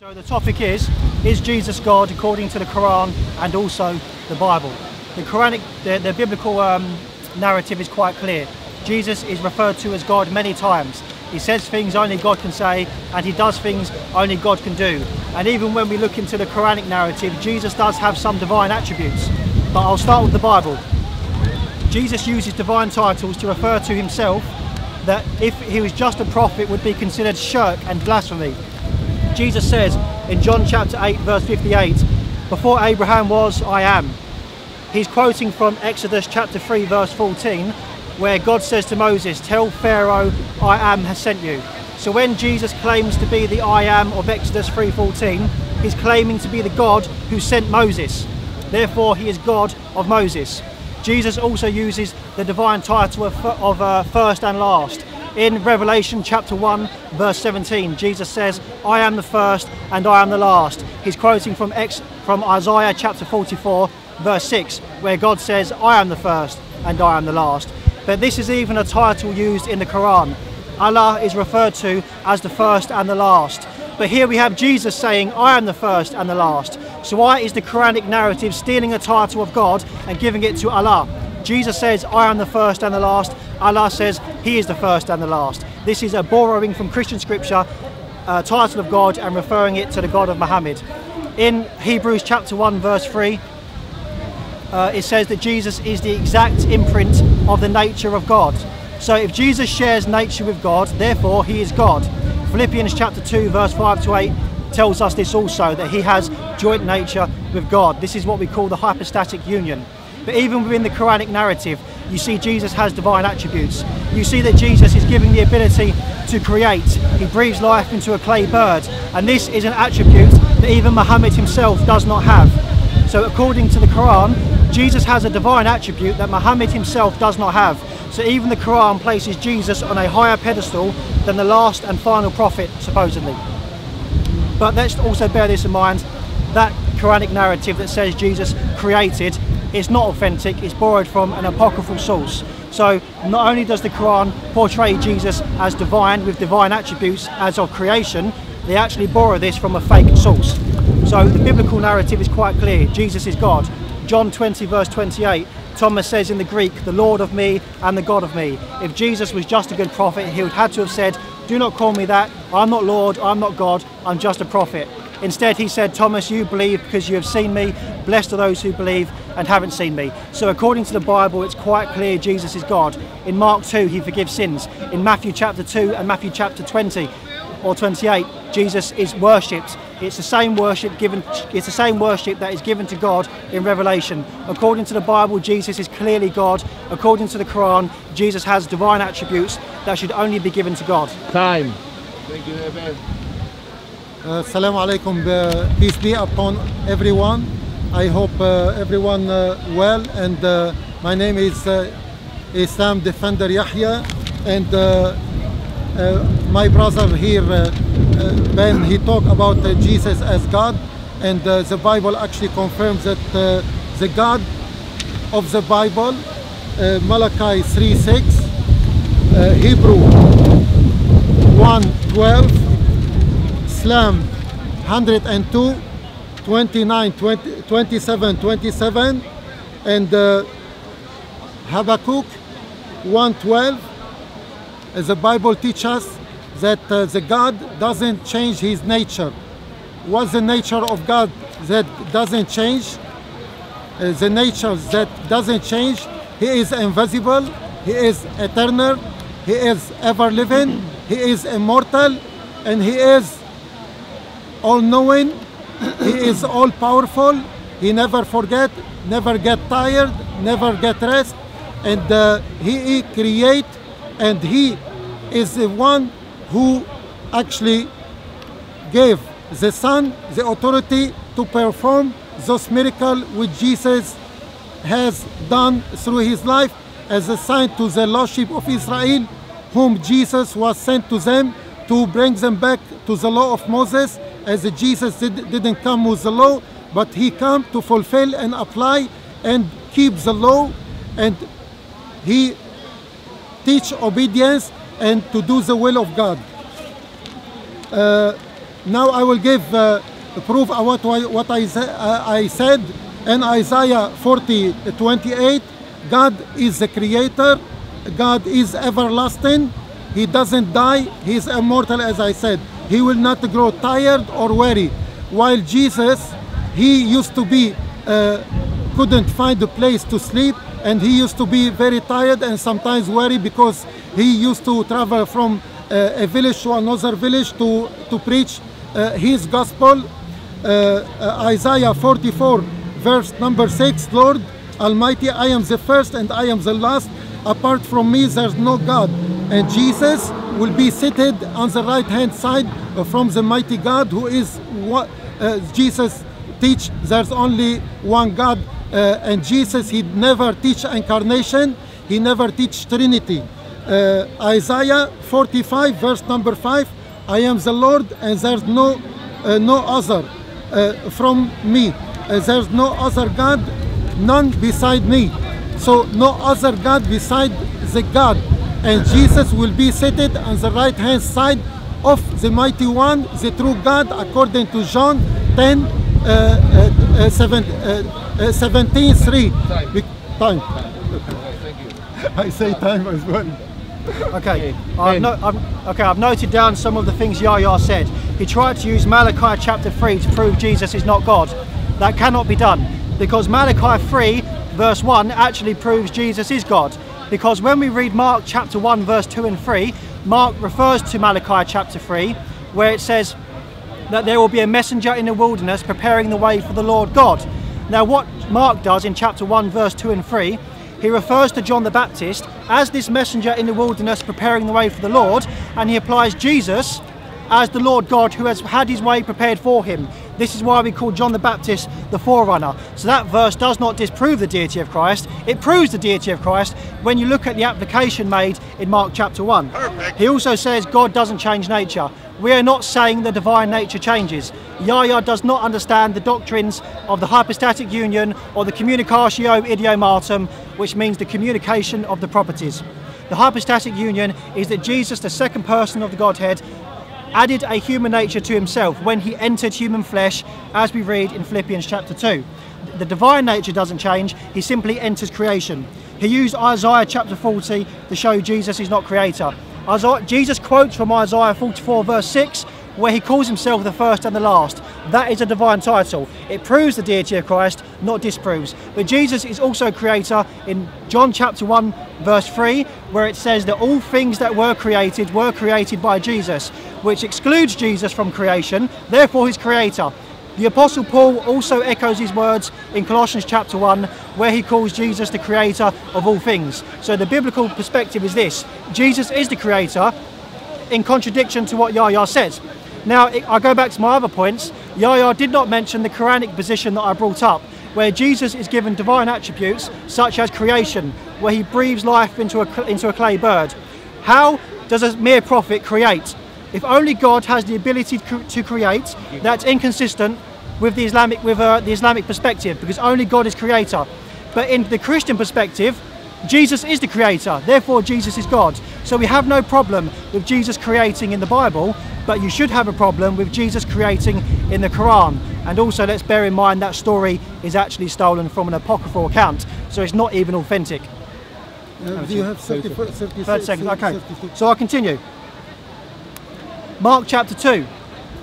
So the topic is, is Jesus God according to the Quran and also the Bible? The Quranic, the, the biblical um, narrative is quite clear. Jesus is referred to as God many times. He says things only God can say and he does things only God can do. And even when we look into the Quranic narrative, Jesus does have some divine attributes. But I'll start with the Bible. Jesus uses divine titles to refer to himself that if he was just a prophet would be considered shirk and blasphemy. Jesus says in John chapter 8 verse 58, before Abraham was, I am. He's quoting from Exodus chapter 3 verse 14 where God says to Moses, tell Pharaoh, I am has sent you. So when Jesus claims to be the I am of Exodus 3.14, he's claiming to be the God who sent Moses. Therefore, he is God of Moses. Jesus also uses the divine title of, of uh, first and last. In Revelation chapter 1, verse 17, Jesus says, I am the first and I am the last. He's quoting from, Ex from Isaiah chapter 44, verse 6, where God says, I am the first and I am the last. But this is even a title used in the Quran. Allah is referred to as the first and the last. But here we have Jesus saying, I am the first and the last. So why is the Quranic narrative stealing a title of God and giving it to Allah? Jesus says, I am the first and the last. Allah says, He is the first and the last. This is a borrowing from Christian scripture, a title of God, and referring it to the God of Muhammad. In Hebrews chapter 1, verse 3, uh, it says that Jesus is the exact imprint of the nature of God. So if Jesus shares nature with God, therefore he is God. Philippians chapter 2, verse 5 to 8 tells us this also, that he has joint nature with God. This is what we call the hypostatic union. But even within the Quranic narrative, you see Jesus has divine attributes. You see that Jesus is given the ability to create. He breathes life into a clay bird. And this is an attribute that even Muhammad himself does not have. So according to the Quran, Jesus has a divine attribute that Muhammad himself does not have. So even the Quran places Jesus on a higher pedestal than the last and final prophet, supposedly. But let's also bear this in mind, that Quranic narrative that says Jesus created is not authentic, it's borrowed from an apocryphal source. So not only does the Quran portray Jesus as divine with divine attributes as of creation, they actually borrow this from a fake source. So the biblical narrative is quite clear, Jesus is God. John 20 verse 28, Thomas says in the Greek, the Lord of me and the God of me. If Jesus was just a good prophet, he would have had to have said, do not call me that, I'm not Lord, I'm not God, I'm just a prophet. Instead, he said, Thomas, you believe because you have seen me. Blessed are those who believe and haven't seen me. So, according to the Bible, it's quite clear Jesus is God. In Mark 2, he forgives sins. In Matthew chapter 2 and Matthew chapter 20 or 28, Jesus is worshipped. It's the same worship given. It's the same worship that is given to God in Revelation. According to the Bible, Jesus is clearly God. According to the Quran, Jesus has divine attributes that should only be given to God. Time. Thank you, Evan. Uh, alaikum. Uh, peace be upon everyone. I hope uh, everyone uh, well. And uh, my name is Islam Defender Yahya. And my brother here, Ben, he talked about Jesus as God. And the Bible actually confirms that the God of the Bible, Malachi 3 6, uh, Hebrew 1 12, Psalm 102, 29, 20, 27, 27, and uh, Habakkuk 112. As the Bible teaches us that uh, the God doesn't change his nature. What's the nature of God that doesn't change? Uh, the nature that doesn't change. He is invisible. He is eternal. He is ever living. He is immortal, and he is all knowing. He is all powerful. He never forget never get tired never get rest. And uh, he, he create and he is the one who actually gave the son the authority to perform those miracles which jesus has done through his life as a sign to the lordship of israel whom jesus was sent to them to bring them back to the law of moses as Jesus did, didn't come with the law, but he came to fulfill and apply and keep the law, and he teach obedience and to do the will of God. Uh, now I will give uh, proof of what, I- what I, uh, I said in Isaiah 40 28. God is the creator, God is everlasting, He doesn't die, He is immortal, as I said. He will not grow tired or weary. While Jesus, He used to be, uh, couldn't find a place to sleep, and He used to be very tired and sometimes weary because He used to travel from uh, a village to another village to, to preach uh, His gospel. Uh, uh, Isaiah 44, verse number 6 Lord Almighty, I am the first and I am the last. Apart from me, there's no God. And Jesus will be seated on the right hand side from the mighty God who is what uh, Jesus teach there's only one God. Uh, and Jesus, he never teach incarnation, he never teach Trinity. Uh, Isaiah 45, verse number 5 I am the Lord, and there's no, uh, no other uh, from me. Uh, there's no other God, none beside me. So, no other God beside the God. And Jesus will be seated on the right hand side of the mighty one, the true God, according to John 10 uh, uh, uh, seven, uh, uh, 17 3. Be- time. I say time as well. Okay, I've, no, I've, okay, I've noted down some of the things Yahya said. He tried to use Malachi chapter 3 to prove Jesus is not God. That cannot be done because Malachi 3 verse 1 actually proves Jesus is God. Because when we read Mark chapter 1 verse 2 and 3, Mark refers to Malachi chapter 3 where it says that there will be a messenger in the wilderness preparing the way for the Lord God. Now, what Mark does in chapter 1, verse 2 and 3, he refers to John the Baptist as this messenger in the wilderness preparing the way for the Lord, and he applies Jesus as the Lord God who has had his way prepared for him. This is why we call John the Baptist the forerunner. So that verse does not disprove the deity of Christ, it proves the deity of Christ when you look at the application made in Mark chapter 1. He also says God doesn't change nature. We are not saying the divine nature changes. Yahya does not understand the doctrines of the hypostatic union or the communicatio idiomatum, which means the communication of the properties. The hypostatic union is that Jesus, the second person of the Godhead, added a human nature to himself when he entered human flesh, as we read in Philippians chapter 2. The divine nature doesn't change, he simply enters creation. He used Isaiah chapter 40 to show Jesus is not creator. Isaiah, Jesus quotes from Isaiah 44, verse 6, where he calls himself the first and the last. That is a divine title. It proves the deity of Christ, not disproves. But Jesus is also creator in John chapter 1, verse 3, where it says that all things that were created were created by Jesus, which excludes Jesus from creation, therefore he's creator. The Apostle Paul also echoes his words in Colossians chapter 1, where he calls Jesus the creator of all things. So the biblical perspective is this Jesus is the creator, in contradiction to what Yahya says. Now, I go back to my other points. Yahya did not mention the Quranic position that I brought up, where Jesus is given divine attributes such as creation, where he breathes life into a, into a clay bird. How does a mere prophet create? If only God has the ability to create, that's inconsistent with the Islamic with uh, the Islamic perspective, because only God is creator. But in the Christian perspective, Jesus is the creator, therefore Jesus is God. So we have no problem with Jesus creating in the Bible, but you should have a problem with Jesus creating in the Quran. And also let's bear in mind that story is actually stolen from an apocryphal account, so it's not even authentic. Uh, do you have 30, 30, 30 30 seconds, okay. So I'll continue. Mark chapter 2.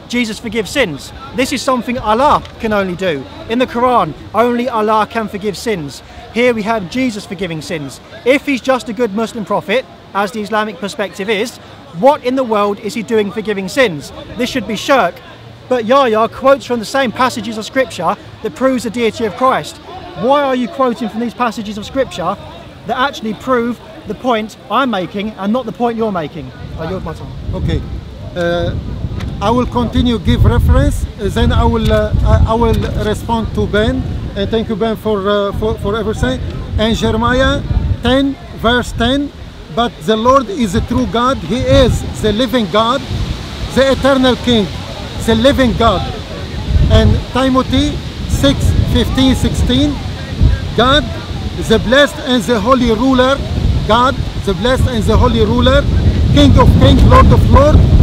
Jesus forgives sins. This is something Allah can only do. In the Quran, only Allah can forgive sins. Here we have Jesus forgiving sins. If he's just a good Muslim prophet, as the Islamic perspective is, what in the world is he doing forgiving sins? This should be shirk. But Yahya quotes from the same passages of scripture that proves the deity of Christ. Why are you quoting from these passages of scripture that actually prove the point I'm making and not the point you're making? I yield my. Okay. Uh, I will continue give reference. uh, Then I will uh, I, will respond to Ben. And thank you Ben for uh, for for everything. And Jeremiah 10 verse 10. But the Lord is a true God. He is the living God, the eternal King, the living God. And Timothy 6 15 16. God, the blessed and the holy ruler, God, the blessed and the holy ruler, King of kings, Lord of lords,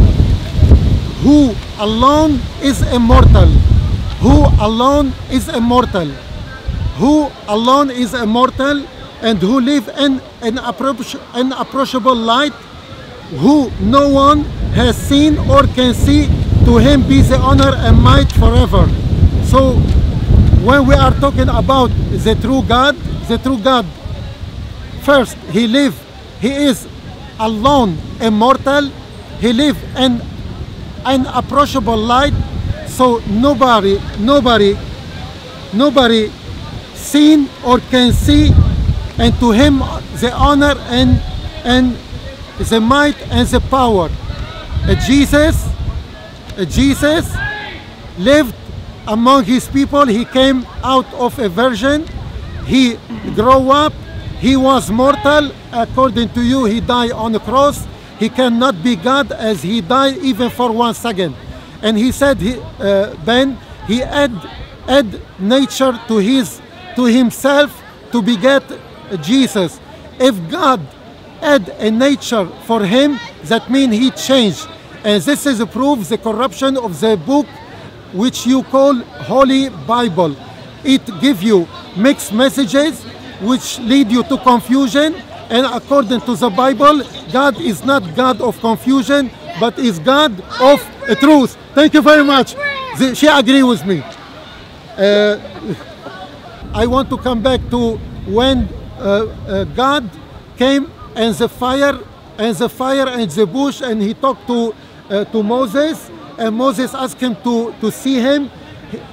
who alone is immortal, who alone is immortal, who alone is immortal, and who live in an approach- unapproachable light, who no one has seen or can see. To him be the honor and might forever. So, when we are talking about the true God, the true God First, he live, he is alone, immortal. He live in an approachable light, so nobody, nobody, nobody seen or can see, and to him the honor and and the might and the power. Jesus, Jesus lived among his people. He came out of a virgin. He grew up. He was mortal. According to you, he died on the cross. He cannot be God as he died even for one second. And he said, he, uh, Ben, he add, add nature to his to himself to beget Jesus. If God add a nature for him, that means he changed. And this is a proof the corruption of the book which you call Holy Bible. It give you mixed messages which lead you to confusion. And according to the Bible, God is not God of confusion, but is God of truth. Thank you very much. She agree with me. Uh, I want to come back to when uh, uh, God came and the fire and the fire and the bush and he talked to uh, to Moses and Moses asked him to to see him.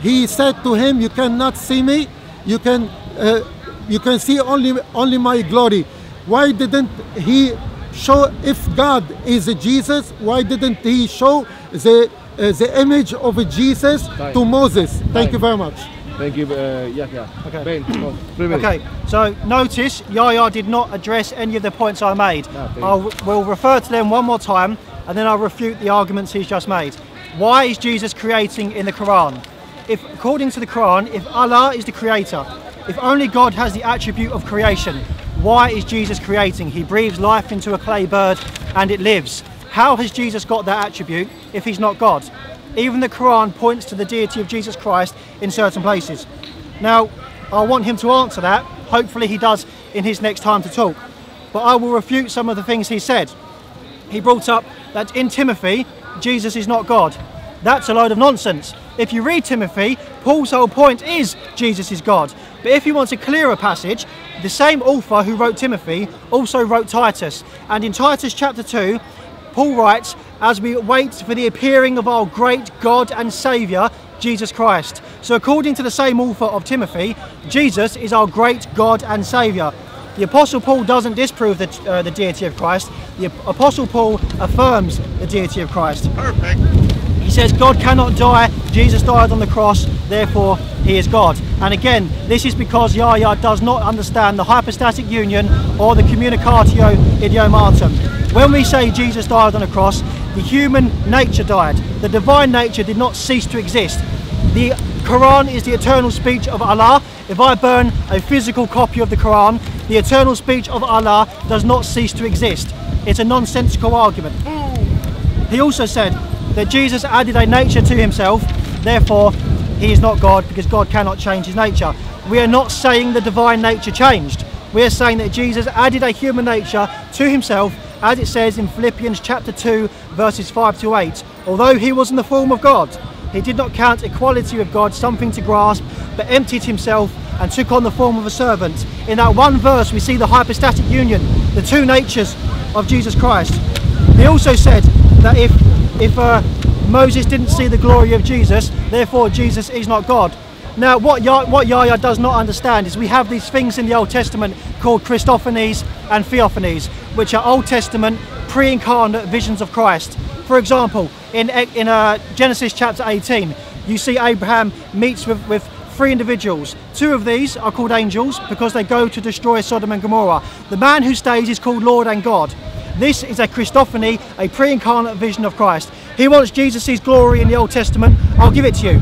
He said to him, "You cannot see me. You can uh, you can see only only my glory." Why didn't he show if God is Jesus? Why didn't he show the uh, the image of Jesus Right. to Moses? Thank you very much. Thank you, uh, Yahya. Okay. Ben, come three minutes. Okay, so notice Yahya did not address any of the points I made. No, I will refer to them one more time and then I'll refute the arguments he's just made. Why is Jesus creating in the Quran? If, according to the Quran, if Allah is the creator, if only God has the attribute of creation, why is Jesus creating? He breathes life into a clay bird and it lives. How has Jesus got that attribute if he's not God? Even the Quran points to the deity of Jesus Christ in certain places. Now, I want him to answer that. Hopefully, he does in his next time to talk. But I will refute some of the things he said. He brought up that in Timothy, Jesus is not God. That's a load of nonsense. If you read Timothy, Paul's whole point is Jesus is God. But if you want a clearer passage, the same author who wrote Timothy also wrote Titus. And in Titus chapter 2, Paul writes, As we wait for the appearing of our great God and Saviour, Jesus Christ. So, according to the same author of Timothy, Jesus is our great God and Saviour. The Apostle Paul doesn't disprove the, uh, the deity of Christ, the Apostle Paul affirms the deity of Christ. Perfect. Says God cannot die, Jesus died on the cross, therefore he is God. And again, this is because Yahya does not understand the hypostatic union or the communicatio idiomatum. When we say Jesus died on the cross, the human nature died. The divine nature did not cease to exist. The Quran is the eternal speech of Allah. If I burn a physical copy of the Quran, the eternal speech of Allah does not cease to exist. It's a nonsensical argument. Mm. He also said that Jesus added a nature to himself, therefore he is not God because God cannot change his nature. We are not saying the divine nature changed. We are saying that Jesus added a human nature to himself, as it says in Philippians chapter 2, verses 5 to 8. Although he was in the form of God, he did not count equality with God something to grasp, but emptied himself and took on the form of a servant. In that one verse, we see the hypostatic union, the two natures of Jesus Christ. He also said that if if uh, Moses didn't see the glory of Jesus, therefore Jesus is not God. Now, what what Yahya does not understand is we have these things in the Old Testament called Christophanies and Theophanies, which are Old Testament pre-incarnate visions of Christ. For example, in in uh, Genesis chapter 18, you see Abraham meets with, with three individuals. Two of these are called angels because they go to destroy Sodom and Gomorrah. The man who stays is called Lord and God. This is a Christophany, a pre-incarnate vision of Christ. He wants Jesus' glory in the Old Testament. I'll give it to you.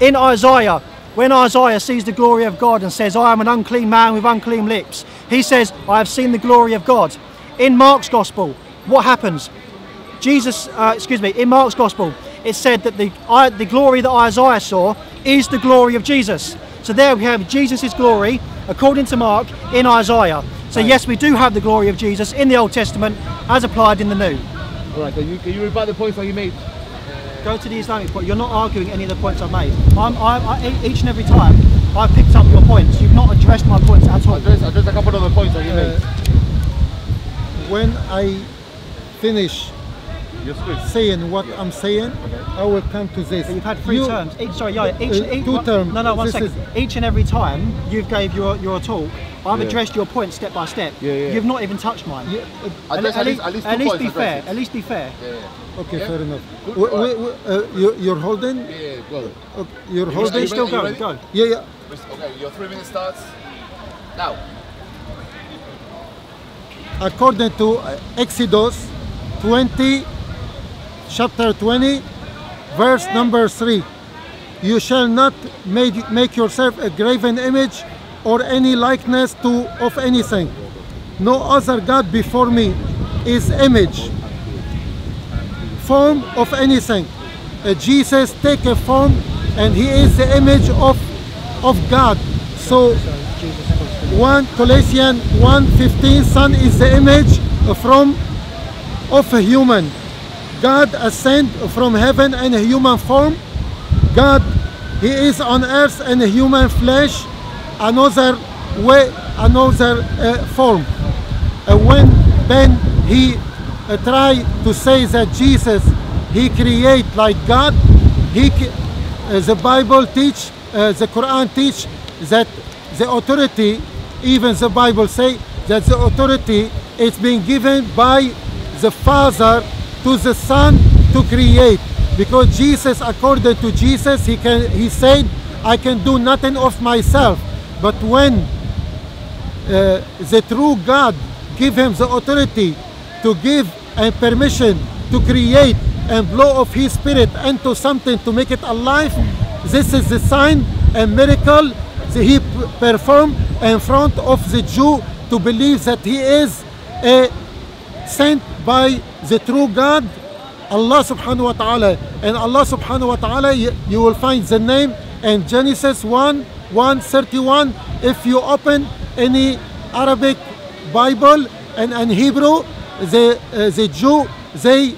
In Isaiah, when Isaiah sees the glory of God and says, I am an unclean man with unclean lips, he says, I have seen the glory of God. In Mark's Gospel, what happens? Jesus, uh, excuse me, in Mark's Gospel, it said that the, I, the glory that Isaiah saw is the glory of Jesus. So there we have Jesus' glory, according to Mark, in Isaiah. So yes, we do have the glory of Jesus in the Old Testament as applied in the New. All right, can you, can you rebut the points that you made? Go to the Islamic point. You're not arguing any of the points I've made. I'm, I, I, each and every time I've picked up your points. You've not addressed my points at all. Address, address a couple of the points that you Uh, made. when I finish. Saying what I'm saying, I will come to this. But you've had three You- terms. Each, sorry, yeah, each, Uh, each two one- term. No, no, one This second. is- Each and every time you've gave your, your talk, I've Yeah. addressed your points step by step. Yeah, yeah. You've not even touched mine. Yeah, uh, Address at least, at least at least be fair. it. At least be fair. Yeah, yeah. okay, Yeah. fair enough. Good. We, we, we, uh, you, you're holding? Yeah, yeah, go. Okay, you're You holding? ready? Still you go. Yeah, yeah. Okay, your three minutes starts now. according to uh, Exodus 20, chapter 20, verse number 3. You shall not make, make yourself a graven image or any likeness to of anything. No other God before me is image, form of anything. Uh, Jesus take a form and he is the image of, of God. So 1 Colossians 1:15 Son is the image from of a human. God ascend from heaven in a human form. God he is on earth in a human flesh, another way, another uh, form. Uh, when then he uh, try to say that Jesus he create like God, he uh, the Bible teach, uh, the Quran teach that the authority, even the Bible say that the authority is being given by the Father to the Son to create. Because Jesus, according to Jesus, he can he said, I can do nothing of myself. But when uh, the true God give him the authority to give and permission to create and blow of his spirit into something to make it alive this is the sign and miracle that he performed in front of the Jew to believe that he is a sent by the true God Allah subhanahu wa ta'ala. And Allah subhanahu wa ta'ala you, will find the name in Genesis 1 131 if you open any Arabic Bible and, and Hebrew the uh, the Jew they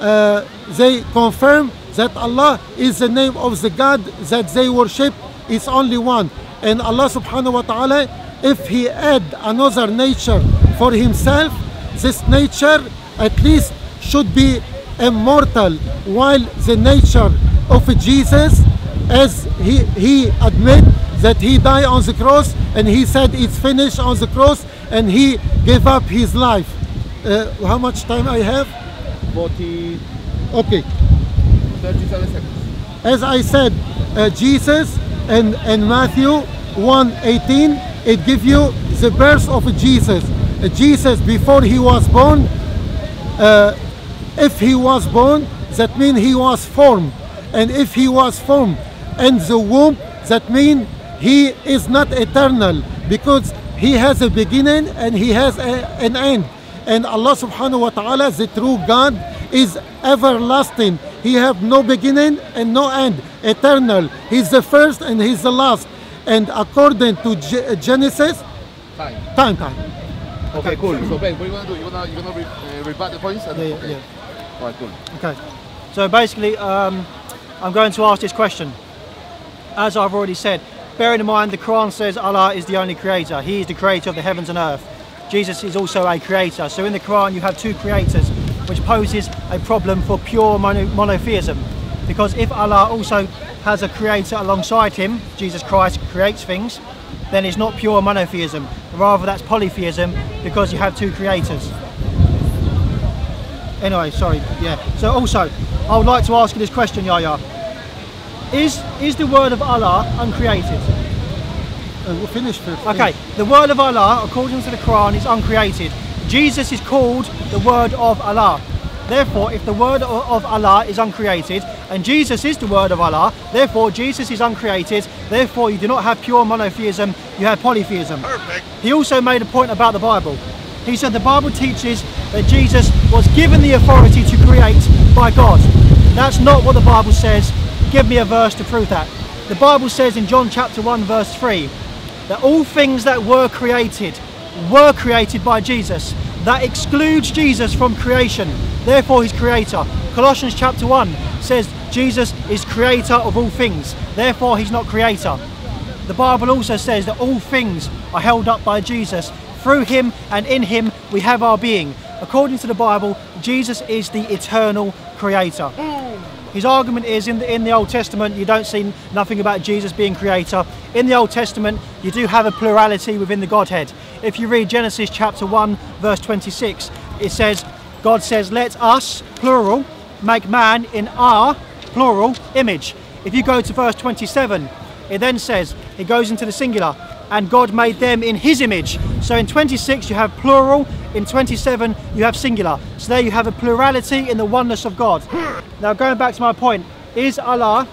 uh, they confirm that Allah is the name of the God that they worship. Is only one. And Allah subhanahu wa ta'ala if he add another nature for himself this nature at least should be immortal while the nature of Jesus as he he admit that he died on the cross and he said it's finished on the cross and he gave up his life uh, how much time i have 40, okay 37 seconds. as I said, uh, Jesus and, and Matthew 1:18, it gives you the birth of Jesus. Uh, Jesus before he was born, uh, if he was born, that means he was formed, and if he was formed in the womb, that means he is not eternal because he has a beginning and he has a- an end. And Allah subhanahu wa ta'ala, the true God, is everlasting. He have no beginning and no end, eternal. He's the first and he's the last. And according to Ge- Genesis, Time. time, time. Okay, cool. So Ben, what are you gonna do? You gonna you gonna re, rebut the points? And, Yeah, yeah, okay. yeah. All right, cool. Okay. So basically, um, I'm going to ask this question. As I've already said, bearing in mind the Quran says Allah is the only creator. He is the creator of the heavens and earth. Jesus is also a creator. So in the Quran you have two creators, which poses a problem for pure mono- monotheism. Because if Allah also has a creator alongside him, Jesus Christ creates things, then it's not pure monotheism. Rather that's polytheism because you have two creators. Anyway, sorry, yeah. So also, I would like to ask you this question, Yahya. Is is the word of Allah uncreated? Uh, we'll finish first. Okay, the word of Allah, according to the Quran, is uncreated. Jesus is called the word of Allah. Therefore, if the word of Allah is uncreated, and Jesus is the word of Allah, therefore Jesus is uncreated, therefore you do not have pure monotheism, you have polytheism. Perfect. He also made a point about the Bible. He said the Bible teaches that Jesus was given the authority to create by God. That's not what the Bible says. Give me a verse to prove that. The Bible says in John chapter 1 verse 3 that all things that were created were created by Jesus. That excludes Jesus from creation. Therefore he's creator. Colossians chapter 1 says Jesus is creator of all things. Therefore he's not creator. The Bible also says that all things are held up by Jesus. Through him and in him we have our being. According to the Bible, Jesus is the eternal creator. Mm. His argument is in the, in the Old Testament, you don't see nothing about Jesus being creator. In the Old Testament, you do have a plurality within the Godhead. If you read Genesis chapter 1, verse 26, it says, God says, Let us, plural, make man in our, plural, image. If you go to verse 27, it then says, it goes into the singular, and God made them in his image. So in 26 you have plural, in 27 you have singular. So there you have a plurality in the oneness of God. Now going back to my point, is Allah,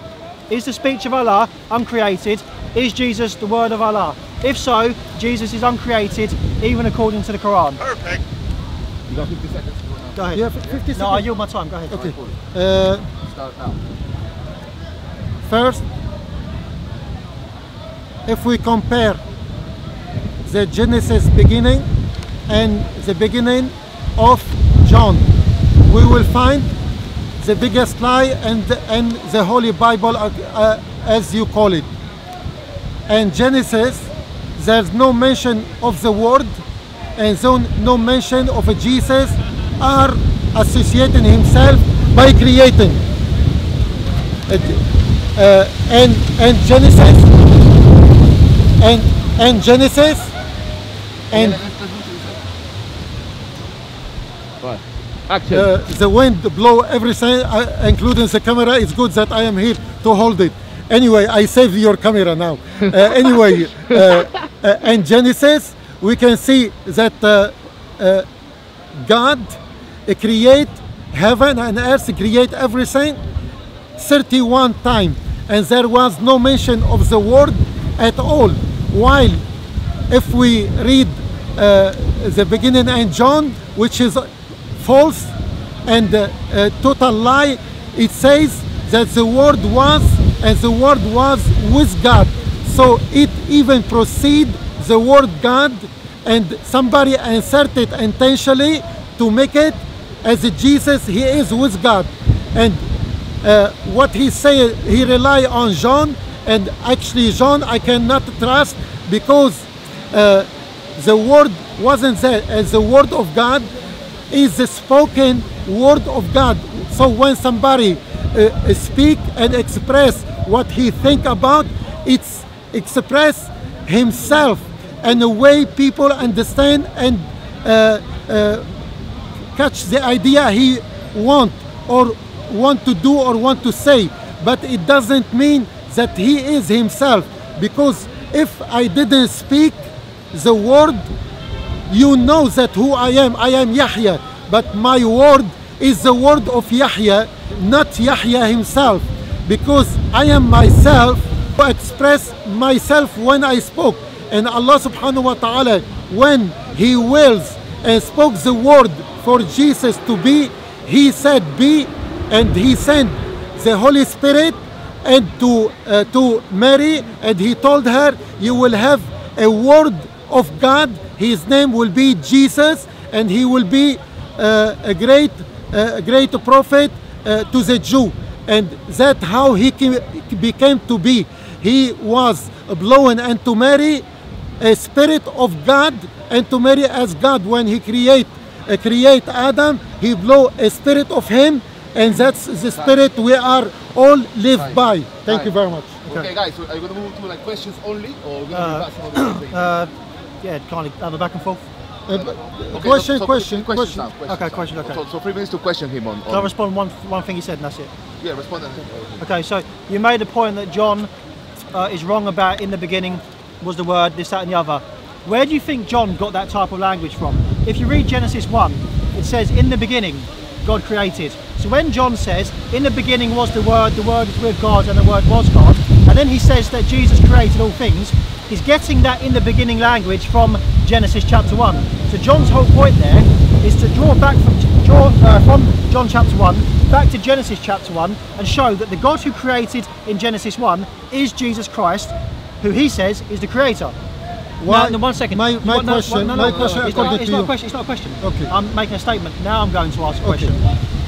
is the speech of Allah uncreated? Is Jesus the word of Allah? If so, Jesus is uncreated even according to the Quran. Perfect. You got 50 seconds go now. Go ahead. You have 50 No, I seconds. yield my time. Go ahead. Okay. Cool. Uh, Start now. First, if we compare the Genesis beginning and the beginning of John, we will find the biggest lie and, and the Holy Bible, uh, uh, as you call it. And Genesis, there's no mention of the word and so no mention of Jesus are associating himself by creating. Uh, and and Genesis and and Genesis and Yeah, let's- let's do it. Right. Action. uh, the wind blow everything, uh, including the camera. It's good that I am here to hold it. Anyway, I saved your camera now. Uh, anyway, uh, uh, and Genesis, we can see that uh, uh, God create heaven and earth, create everything 31 times, and there was no mention of the word at all. While if we read uh, the beginning and John, which is false and uh, uh, total lie, it says that the word was and the word was with God. So it even proceed the word God and somebody inserted intentionally to make it as Jesus, he is with God. And uh, what he say, he rely on John, and actually John I cannot trust because uh, the word wasn't there, and the word of God is the spoken word of God. So when somebody uh, speak and express what he think about, it's express himself and a way people understand and uh, uh, catch the idea he want or want to do or want to say but it doesn't mean that he is himself because if i didn't speak the word you know that who i am i am yahya. But my word is the word of yahya not yahya himself. Because i am myself to express myself when i spoke. And allah subhanahu wa ta'ala when he wills and spoke the word for Jesus to be, he said be, and he sent the Holy Spirit and to uh, to Mary, and he told her, you will have a word of God. His name will be Jesus, and he will be uh, a great uh, a great prophet uh, to the Jew, and that how he came, became to be. He was blown into Mary a spirit of God and to Mary as God when he create uh, create Adam he blow a spirit of him and that's the spirit we are all live Right. by thank Right. you very much Okay, guys, so are you gonna move to like questions only, or are we gonna Uh, be back some other things? Yeah, kind of have a back and forth. Uh, Okay, question so- so question questions question now, questions Okay, question, okay. So, so three minutes to question him on. Can I on respond one one thing he said and that's it? yeah, respond. And, Okay, so you made a point that John uh, is wrong about in the beginning was the word, this, that, and the other. Where do you think John got that type of language from? If you read Genesis 1, it says, In the beginning, God created. So when John says, In the beginning was the Word, the Word was with God, and the Word was God, and then he says that Jesus created all things, he's getting that in the beginning language from Genesis chapter 1. So John's whole point there is to draw back from draw uh, from John chapter 1 back to Genesis chapter 1 and show that the God who created in Genesis 1 is Jesus Christ, who he says is the creator. Why- Now, no, one second. My, my What- no, question, no, no, my no, question it's not, it's not a question. It's not a question. Okay. I'm making a statement. Now I'm going to ask a question.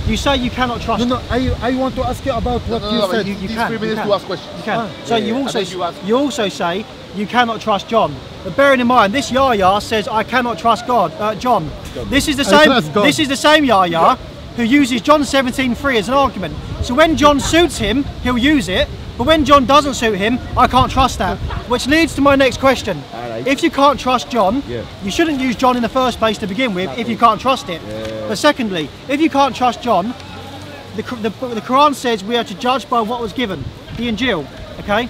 You say you cannot trust. No, no, I, I want to ask you about what no, you no, but said. You, you These can. three you minutes can. to ask questions. You can. Ah. so Yeah, you yeah, also you you also say you cannot trust John. But bearing in mind, this Yahya says I cannot trust God. Uh, John. This is the same. God. This is the same Yahya who uses John 17:3 as an argument. So when John suits him, he'll use it. But when John doesn't suit him, I can't trust that. Which leads to my next question. Alright. If you can't trust John, Yeah. you shouldn't use John in the first place to begin with if you can't trust it. But secondly, if you can't trust John, the, the, the Quran says we are to judge by what was given, the Injil. Okay?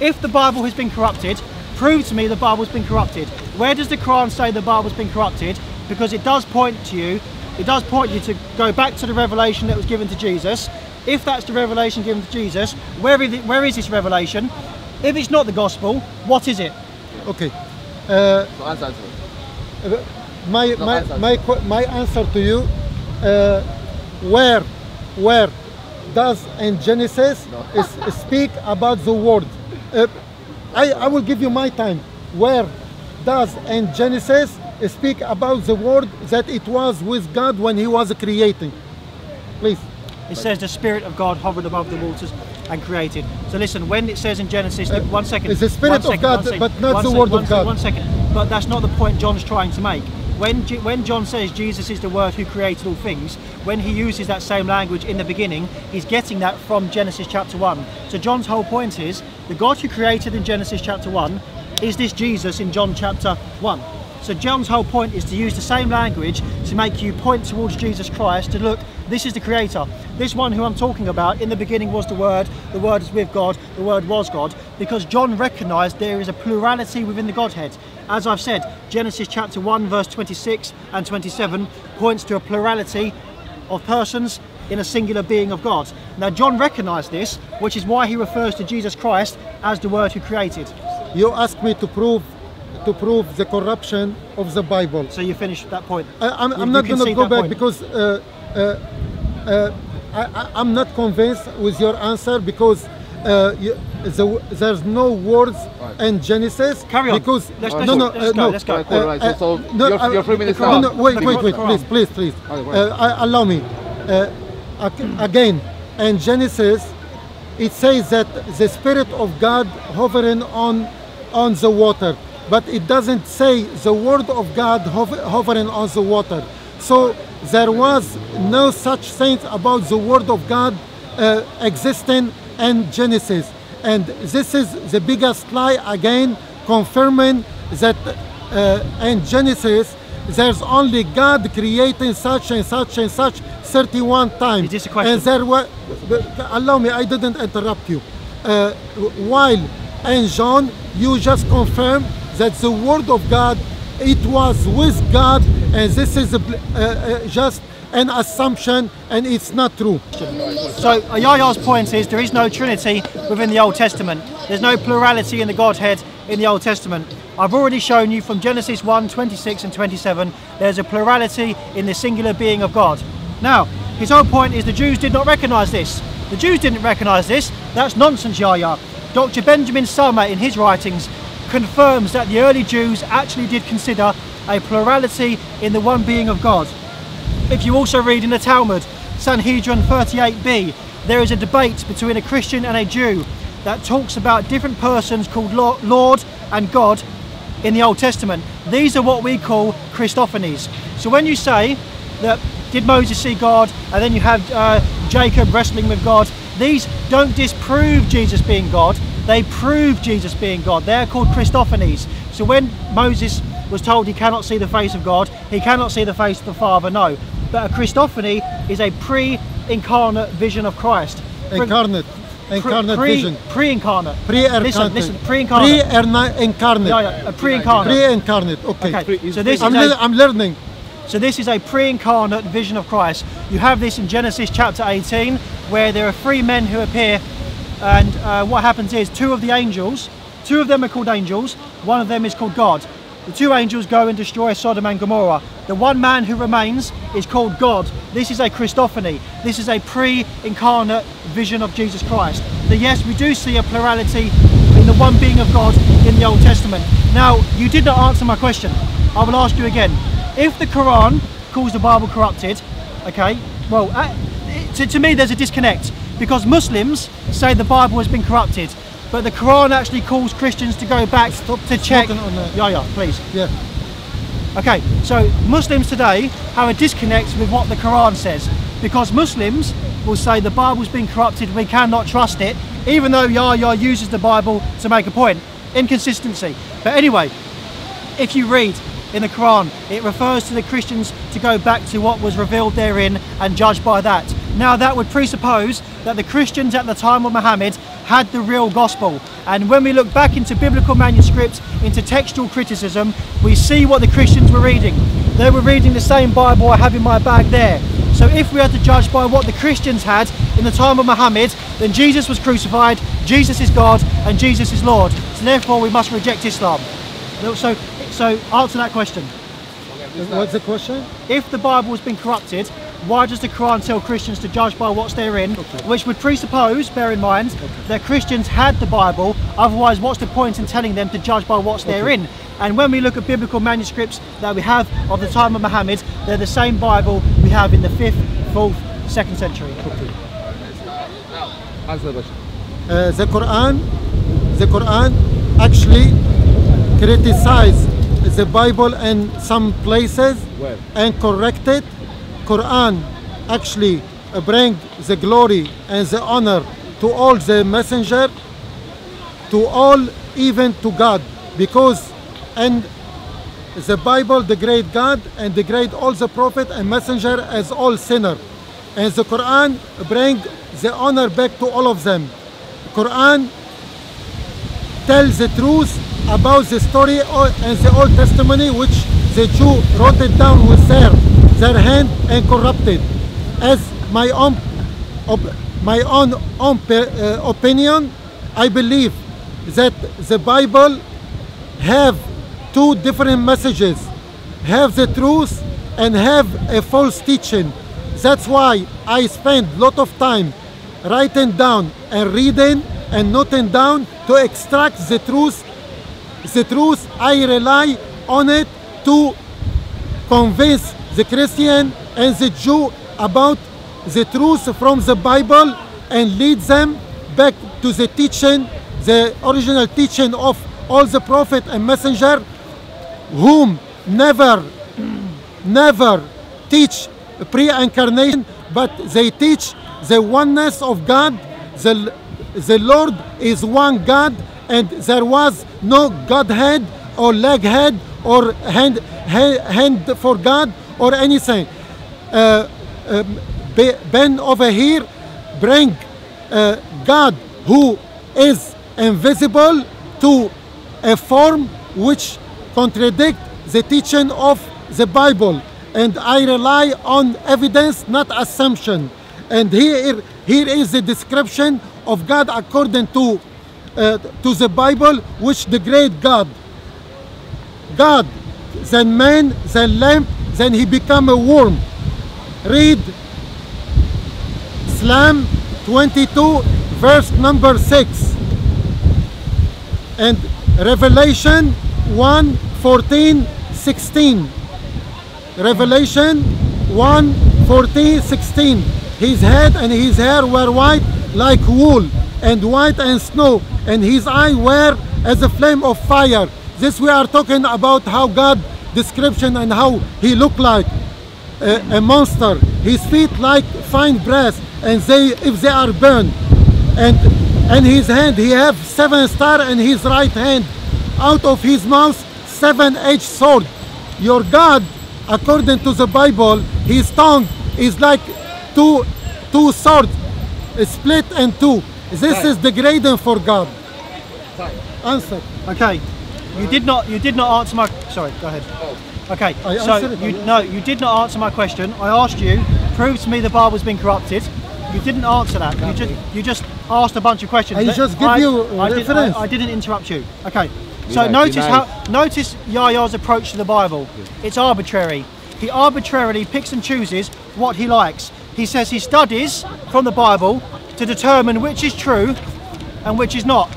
If the Bible has been corrupted, prove to me the Bible's been corrupted. Where does the Quran say the Bible's been corrupted? Because it does point to you, it does point you to go back to the revelation that was given to Jesus. If that's the revelation given to Jesus, where is, it, where is this revelation? If it's not the gospel, what is it? Okay. Uh, So answer, answer. my, my, answer. my, my answer to you, uh, where, where does in Genesis is, speak about the word? Uh, I, I will give you my time. Where does in Genesis speak about the word that it was with God when he was creating? Please. It says the Spirit of God hovered above the waters and created. So listen, when it says in Genesis, one second. it's the Spirit of second, God, second, but not the sec- Word of God. One second. But that's not the point John's trying to make. When, when John says Jesus is the Word who created all things, when he uses that same language in the beginning, he's getting that from Genesis chapter 1. So John's whole point is the God who created in Genesis chapter 1 is this Jesus in John chapter 1. So John's whole point is to use the same language to make you point towards Jesus Christ to look, this is the creator. This one who I'm talking about, in the beginning was the word, the word is with God, the word was God, because John recognized there is a plurality within the Godhead. As I've said, Genesis chapter 1 verse 26 and 27 points to a plurality of persons in a singular being of God. Now John recognized this, which is why he refers to Jesus Christ as the word who created. You asked me to prove to prove the corruption of the Bible. So you finished that point. I, I'm not going to go back point. because uh, uh, uh, I, I, I'm not convinced with your answer because uh, you, the, there's no words Right. in Genesis. Carry on. Because Let's- no, let's- no, let's uh, go, no. let's go. Right, cool, right. So, so no, your, uh, your three minutes No, no, wait, wait, wait, please, please, please. Uh, I, allow me. Uh, again, in Genesis, it says that the Spirit of God hovering on on the water, but it doesn't say the Word of God hover, hovering on the water. So there was no such thing about the Word of God uh, existing in Genesis, and this is the biggest lie again, confirming that uh, in Genesis there's only God creating such and such and such 31 times. Is this a question? And there were, allow me, I didn't interrupt you. Uh, while in John, you just confirm that the Word of God, it was with God, and this is a, uh, uh, just an assumption, and it's not true. So Yahya's point is there is no Trinity within the Old Testament. There's no plurality in the Godhead in the Old Testament. I've already shown you from Genesis 1, 26 and 27, there's a plurality in the singular being of God. Now, his whole point is the Jews did not recognise this. The Jews didn't recognise this. That's nonsense, Yahya. Dr. Benjamin Sommer, in his writings, confirms that the early Jews actually did consider a plurality in the one being of God. If you also read in the Talmud, Sanhedrin 38b, there is a debate between a Christian and a Jew that talks about different persons called Lord and God in the Old Testament. These are what we call Christophanies. So when you say that did Moses see God and then you have uh, Jacob wrestling with God, these don't disprove Jesus being God, they prove Jesus being God. They're called Christophanies. So when Moses was told he cannot see the face of God, he cannot see the face of the Father, no. But a Christophany is a pre-incarnate vision of Christ. Incarnate, incarnate pre- vision. Pre-incarnate. Pre-incarnate. Listen, listen, pre-incarnate. Pre-incarnate. yeah, yeah, a pre-incarnate. Pre-incarnate. Okay. Okay, so this I'm, is a- le- I'm learning. So this is a pre-incarnate vision of Christ. You have this in Genesis chapter 18, where there are three men who appear, and uh, what happens is two of the angels, two of them are called angels, one of them is called God. The two angels go and destroy Sodom and Gomorrah. The one man who remains is called God. This is a Christophany. This is a pre-incarnate vision of Jesus Christ. That yes, we do see a plurality in the one being of God in the Old Testament. Now, you did not answer my question. I will ask you again. If the Quran calls the Bible corrupted, okay, well, uh, to, to me there's a disconnect because Muslims say the Bible has been corrupted, but the Quran actually calls Christians to go back to check. Yeah, yeah, please. Yeah. Okay, so Muslims today have a disconnect with what the Quran says because Muslims will say the Bible's been corrupted, we cannot trust it, even though Yahya uses the Bible to make a point. Inconsistency. But anyway, if you read in the Quran, it refers to the Christians to go back to what was revealed therein and judge by that. Now, that would presuppose that the Christians at the time of Muhammad had the real gospel. And when we look back into biblical manuscripts, into textual criticism, we see what the Christians were reading. They were reading the same Bible I have in my bag there. So if we are to judge by what the Christians had in the time of Muhammad, then Jesus was crucified, Jesus is God, and Jesus is Lord. So therefore we must reject Islam. So, so answer that question. What's the question? If the Bible has been corrupted, why does the Quran tell Christians to judge by what they're therein? Which would presuppose, bear in mind, that Christians had the Bible, otherwise what's the point in telling them to judge by what's therein? And when we look at biblical manuscripts that we have of the time of Muhammad, they're the same Bible we have in the 5th, 4th, 2nd century. Now, answer the question. Uh, the Quran, the Quran actually criticized the Bible in some places Where? and corrected. Quran actually bring the glory and the honor to all the messenger, to all, even to God, because and the Bible degrade God and degrade all the prophet and messenger as all sinner. And the Quran bring the honor back to all of them. Quran tells the truth about the story and the Old Testimony which the Jew wrote it down with their, their hand and corrupted. As my own, my own, own uh, opinion, I believe that the Bible have two different messages. Have the truth and have a false teaching. That's why i spend a lot of time writing down and reading and noting down to extract the truth. The truth i rely on it to convince the christian and the jew about the truth from the bible and lead them back to the teaching the original teaching of all the prophet and messenger whom never never teach pre-incarnation but they teach the oneness of god. The, the lord is one god and there was no godhead or leghead or hand, ha- hand for god or anything uh, um, Be- ben over here bring uh, god who is invisible to a form which contradict the teaching of the Bible. And I rely on evidence, not assumption. And here, here is the description of God according to, uh, to the Bible, which degrade God. God, then man, then lamp, then he become a worm. Read Psalm 22, verse number 6 and Revelation 1 14 16. Revelation 1 14 16. His head and his hair were white like wool, and white and snow, and his eye were as a flame of fire. This we are talking about how God description and how he looked like a, a monster. His feet like fine brass, and they if they are burned, and and his hand he have seven star in his right hand. Out of his mouth seven edged sword. Your God, according to the Bible, his tongue is like two two swords split in two. This is degrading for God. Answer. Okay, you did not. You did not answer my. Sorry, go ahead. Okay, so you no, you did not answer my question. I asked you, prove to me the Bible's been corrupted. You didn't answer that. You just you just asked a bunch of questions. I just give you a I, did, reference. I, I didn't interrupt you. Okay, So Deny, notice deny. how notice Yahya's approach to the Bible. It's arbitrary. He arbitrarily picks and chooses what he likes. He says he studies from the Bible to determine which is true and which is not.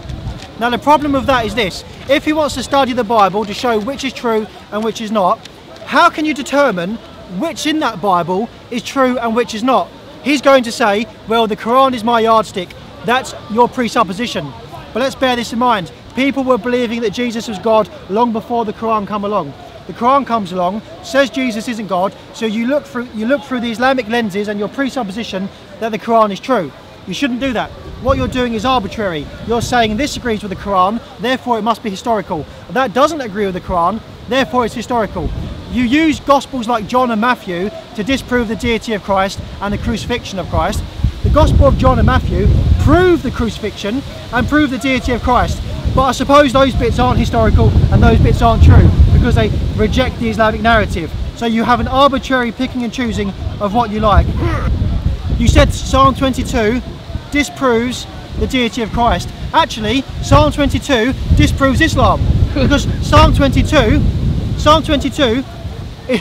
Now the problem with that is this. If he wants to study the Bible to show which is true and which is not, how can you determine which in that Bible is true and which is not? He's going to say, well, the Quran is my yardstick. That's your presupposition. But let's bear this in mind. People were believing that Jesus was God long before the Quran come along. The Quran comes along, says Jesus isn't God, so you look through you look through the Islamic lenses and your presupposition that the Quran is true. You shouldn't do that. What you're doing is arbitrary. You're saying this agrees with the Quran, therefore it must be historical. That doesn't agree with the Quran, therefore it's historical. You use Gospels like John and Matthew to disprove the deity of Christ and the crucifixion of Christ. The Gospel of John and Matthew prove the crucifixion and prove the deity of Christ. But I suppose those bits aren't historical and those bits aren't true because they reject the Islamic narrative. So you have an arbitrary picking and choosing of what you like. You said Psalm 22 disproves the deity of Christ. Actually, Psalm 22 disproves Islam because Psalm 22, Psalm 22,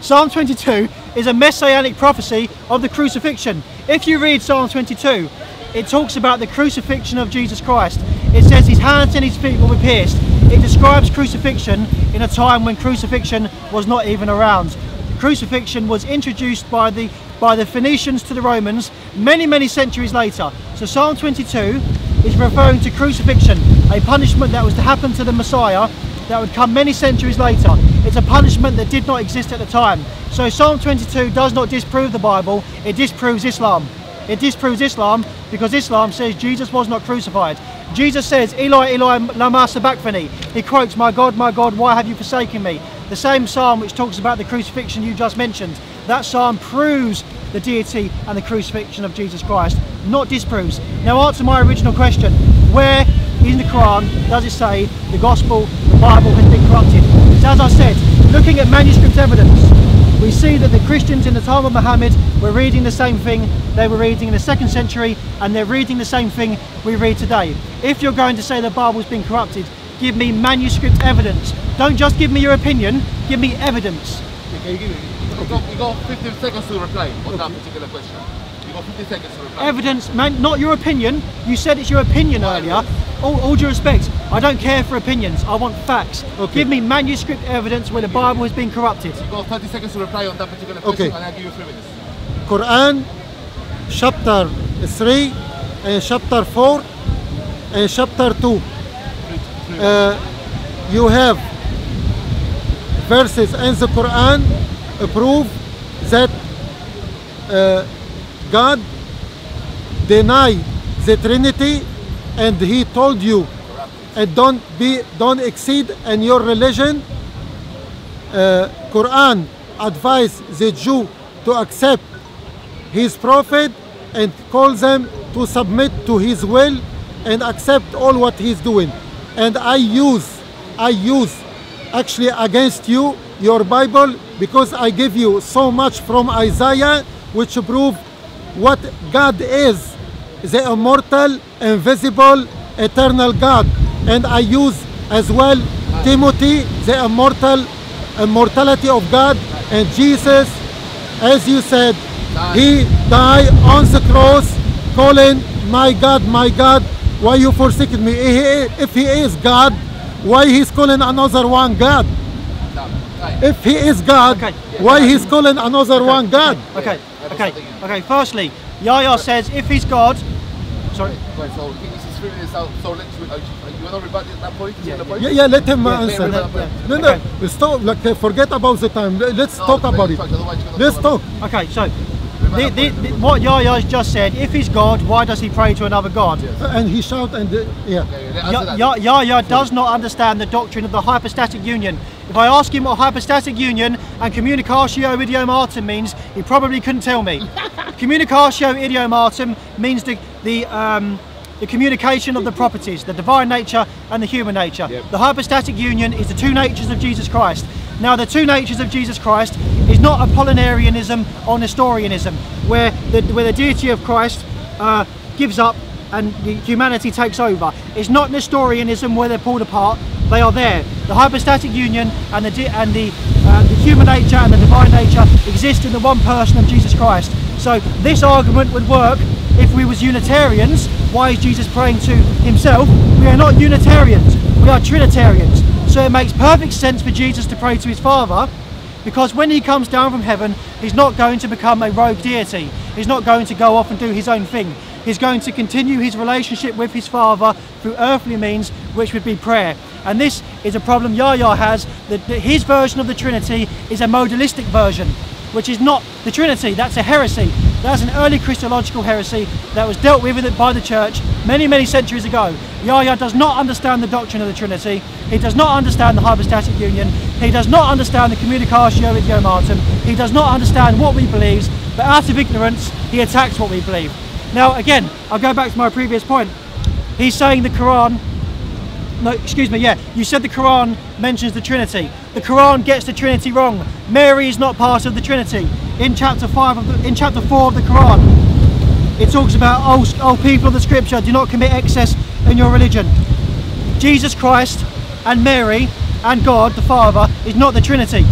Psalm 22 is a messianic prophecy of the crucifixion. If you read Psalm 22, it talks about the crucifixion of Jesus Christ. It says his hands and his feet will be pierced. It describes crucifixion in a time when crucifixion was not even around. Crucifixion was introduced by the by the Phoenicians to the Romans many many centuries later. So Psalm 22 is referring to crucifixion, a punishment that was to happen to the Messiah that would come many centuries later. It's a punishment that did not exist at the time. So Psalm 22 does not disprove the Bible, it disproves Islam. It disproves Islam because Islam says Jesus was not crucified. Jesus says, Eli, Eli, lama sabachthani. He quotes, My God, my God, why have you forsaken me? The same psalm which talks about the crucifixion you just mentioned. That psalm proves the deity and the crucifixion of Jesus Christ, not disproves. Now answer my original question. Where in the Quran does it say the gospel, the Bible has been corrupted? As I said, looking at manuscript evidence, we see that the Christians in the time of Muhammad were reading the same thing they were reading in the second century and they're reading the same thing we read today. If you're going to say the Bible's been corrupted, give me manuscript evidence. Don't just give me your opinion, give me evidence. Can you? You got, you got 15 seconds to reply on that particular question. You got 15 seconds. Evidence, man, not your opinion. You said it's your opinion earlier. All, all due respect, I don't care for opinions. I want facts. Okay. Give me manuscript evidence where the Bible has been corrupted. You got 30 seconds to reply on that particular question Okay. and I'll give you 3 minutes. Quran chapter 3 and chapter 4 and chapter 2 uh, you have verses in the Quran prove that uh, God denied the Trinity and he told you and don't be don't exceed in your religion. Uh, Quran advise the Jew to accept his prophet and call them to submit to his will and accept all what he's doing. And i use i use actually against you your bible because i give you so much from isaiah which prove what god is the immortal invisible eternal god and i use as well timothy the immortal immortality of god and jesus as you said, he died on the cross, calling, "My God, my God, why you forsaken me?" If he- is God, why he's calling another one God? If he is God, why he's calling another one God? Okay, okay, okay. Firstly, Yahya says if he's God, sorry, Right, so this is 3 minutes out. So let's, uh, you want to rebut that point? Yeah, the point? Yeah, yeah, let him Yeah, answer. yeah, yeah. No, no, stop. Like, uh, forget about the time. Let's No, talk about it. fast, otherwise you're gonna Let's talk talk. okay. So, the, the, the, what Yahya's just said, if he's God, why does he pray to another God? And he shout and uh, yeah. Okay, answer Ya- Yahya does not understand the doctrine of the hypostatic union. If I ask him what hypostatic union and communicatio idiomatum means, he probably couldn't tell me. communicatio idiomatum means the the um, the communication of the properties, the divine nature and the human nature. Yep. The hypostatic union is the two natures of Jesus Christ. Now, the two natures of Jesus Christ is not Apollinarianism or Nestorianism, where the, where the deity of Christ uh, gives up and the humanity takes over. It's not Nestorianism where they're pulled apart, They are there. The hypostatic union and the and the, uh, the human nature and the divine nature exist in the one person of Jesus Christ. So this argument would work if we was Unitarians. Why is Jesus praying to himself? We are not Unitarians. We are Trinitarians. So it makes perfect sense for Jesus to pray to his Father because when he comes down from heaven, he's not going to become a rogue deity. He's not going to go off and do his own thing. He's going to continue his relationship with his Father through earthly means, which would be prayer. And this is a problem Yahya has, that his version of the Trinity is a modalistic version, which is not the Trinity, that's a heresy. That's an early Christological heresy that was dealt with by the church many, many centuries ago. Yahya does not understand the doctrine of the Trinity. He does not understand the hypostatic union. He does not understand the communicatio idiomatum. He does not understand what we believe, but out of ignorance, he attacks what we believe. Now, again, I'll go back to my previous point. He's saying the Quran no, excuse me, yeah, you said the Quran mentions the Trinity. The Quran gets the Trinity wrong. Mary is not part of the Trinity. In chapter five of the, in chapter four of the Quran, it talks about oh, oh people of the Scripture, do not commit excess in your religion. Jesus Christ and Mary and God the Father is not the Trinity.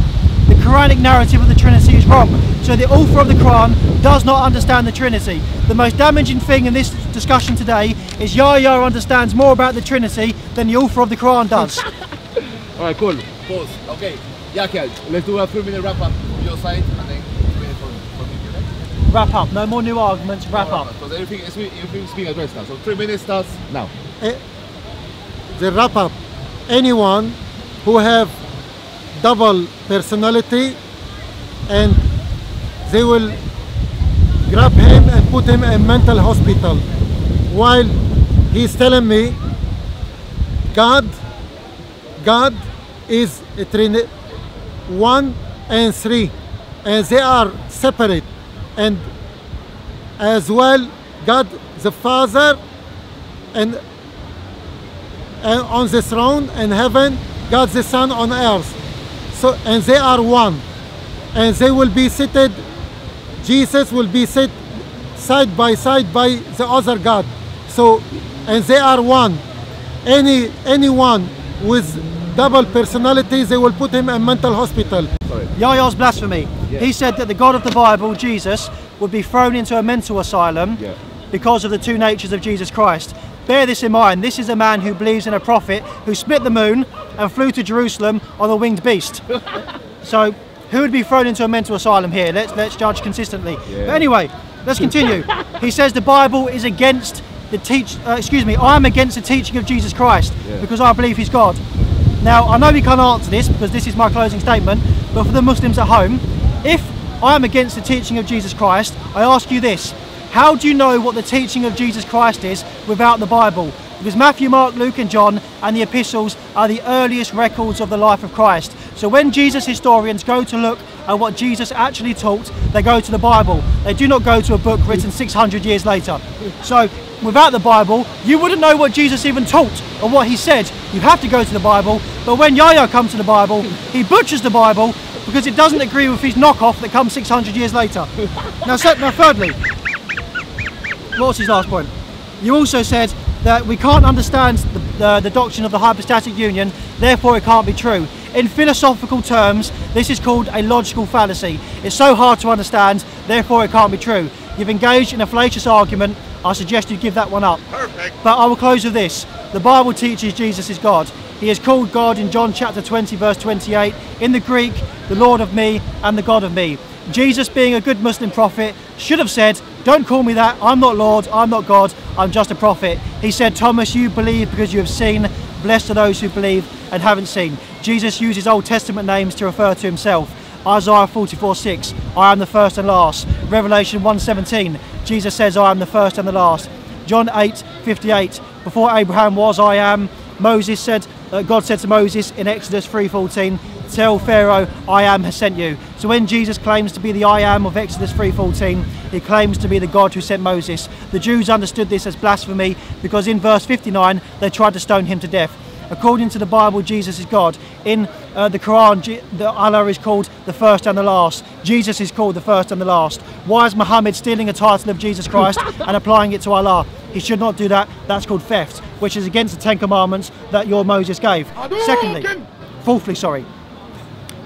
The Quranic narrative of the Trinity is wrong. So the author of the Quran does not understand the Trinity. The most damaging thing in this discussion today is Yahya understands more about the Trinity than the author of the Quran does. All right, cool. Pause. Okay. Yeah, okay. Let's do a three minute wrap up from your side and then three minutes from, from me. Wrap up. No more new arguments. Wrap up. Because everything is everything's being addressed now. So three minutes starts now. Eh, the wrap up anyone who have double personality and they will grab him and put him in mental hospital while he's telling me god god is a trini- one and three and they are separate and as well god the father and and on the throne in heaven, God the Son on earth. So and they are one. And they will be seated, Jesus will be sit side by side by the other God. So and they are one. Any anyone with double personality, they will put him in mental hospital. Yahya's blasphemy. Yeah. He said that the God of the Bible, Jesus, would be thrown into a mental asylum Yeah. because of the two natures of Jesus Christ. Bear this in mind. This is a man who believes in a prophet who split the moon and flew to Jerusalem on a winged beast. so, who would be thrown into a mental asylum here? Let's let's judge consistently. But anyway, let's continue. he says the Bible is against the teach. Uh, excuse me. I am against the teaching of Jesus Christ Yeah. because I believe he's God. Now, I know we can't answer this because this is my closing statement, but for the Muslims at home, if I am against the teaching of Jesus Christ, I ask you this how do you know what the teaching of Jesus Christ is without the Bible? Because Matthew, Mark, Luke, and John and the epistles are the earliest records of the life of Christ. So when Jesus historians go to look at what Jesus actually taught, they go to the Bible. They do not go to a book written 600 years later. So without the Bible, you wouldn't know what Jesus even taught or what he said. You have to go to the Bible. But when Yahya comes to the Bible, he butchers the Bible because it doesn't agree with his knockoff that comes 600 years later. Now, now thirdly, what was his last point? You also said that we can't understand the, the, the doctrine of the hypostatic union, therefore it can't be true. In philosophical terms, this is called a logical fallacy. It's so hard to understand, therefore it can't be true. You've engaged in a fallacious argument. I suggest you give that one up. Perfect. But I will close with this. The Bible teaches Jesus is God. He is called God in John chapter 20, verse 28. In the Greek, the Lord of me and the God of me. Jesus, being a good Muslim prophet, should have said, Don't call me that. I'm not Lord. I'm not God. I'm just a prophet. He said, Thomas, you believe because you have seen. Blessed are those who believe and haven't seen. Jesus uses Old Testament names to refer to himself. Isaiah 44 6, I am the first and last. Revelation 117, Jesus says, I am the first and the last. John 8 58, before Abraham was, I am. Moses said, uh, God said to Moses in Exodus 3:14, "Tell Pharaoh, I am has sent you." So when Jesus claims to be the I am of Exodus 3:14, he claims to be the God who sent Moses. The Jews understood this as blasphemy because in verse 59 they tried to stone him to death. According to the Bible, Jesus is God. In uh, the Quran, G- the Allah is called the first and the last. Jesus is called the first and the last. Why is Muhammad stealing a title of Jesus Christ and applying it to Allah? He should not do that. That's called theft, which is against the Ten Commandments that your Moses gave. Secondly, fourthly, sorry,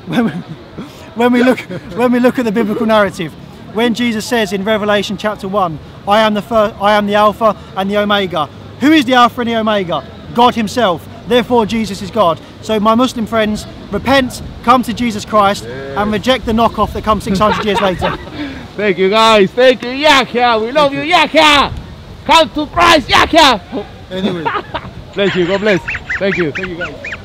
when we, when we look when we look at the biblical narrative, when Jesus says in Revelation chapter one, "I am the first, I am the Alpha and the Omega." Who is the Alpha and the Omega? God Himself. Therefore, Jesus is God. So, my Muslim friends, repent, come to Jesus Christ, and reject the knockoff that comes 600 years later. Thank you guys. Thank you, Yahya. We love you, Yahya. Come to Christ, Yahya. Anyway. Bless you. God bless. Thank you. Thank you guys.